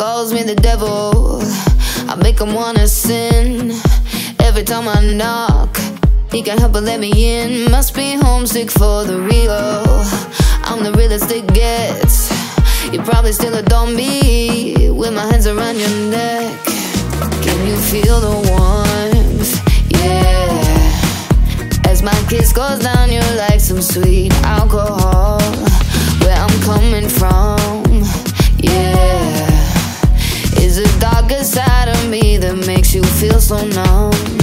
calls me the devil. I make him wanna sin. Every time I knock, he can't help but let me in. Must be homesick for the real. I'm the realest it gets. You're probably still a zombie with my hands around your neck. Can you feel the warmth? Yeah. As my kiss goes down, you're like some sweet alcohol. Where I'm coming from. It's a dark side of me that makes you feel so numb.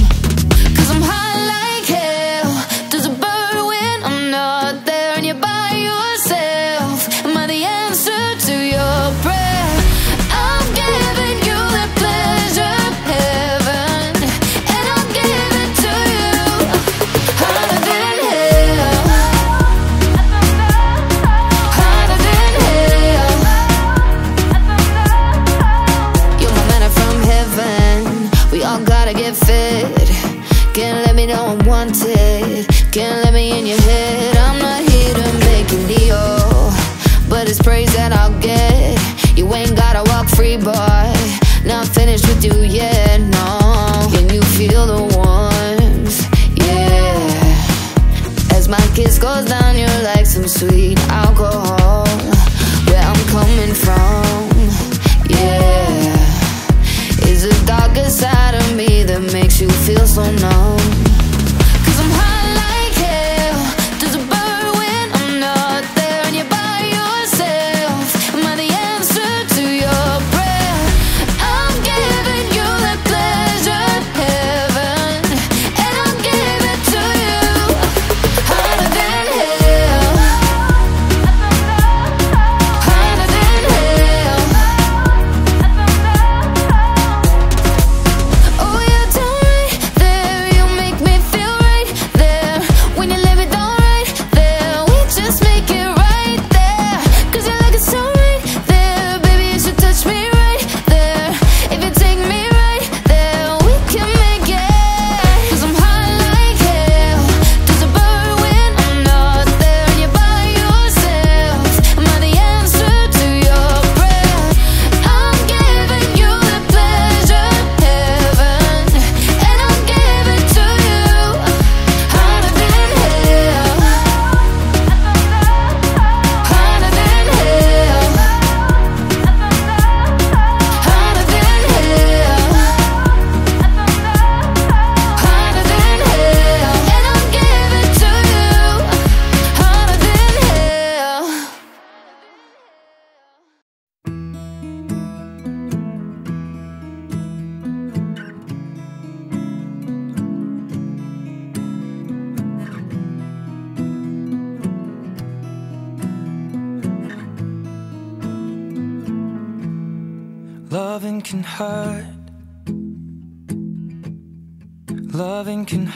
Not finished with you yet.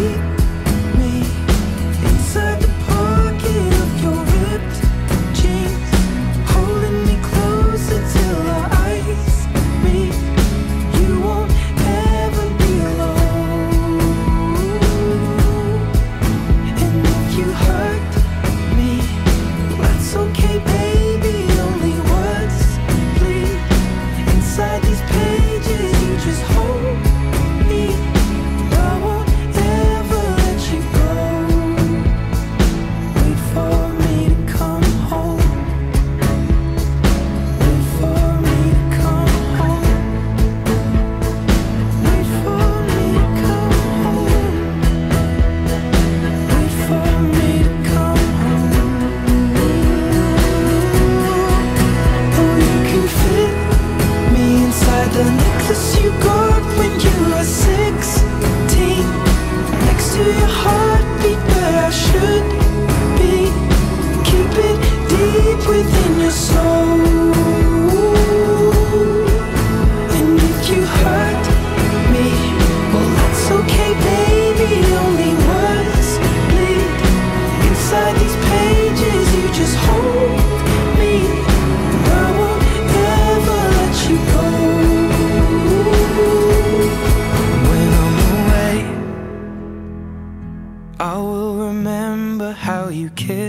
keep me inside the pocket of your ripped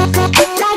Ta-da!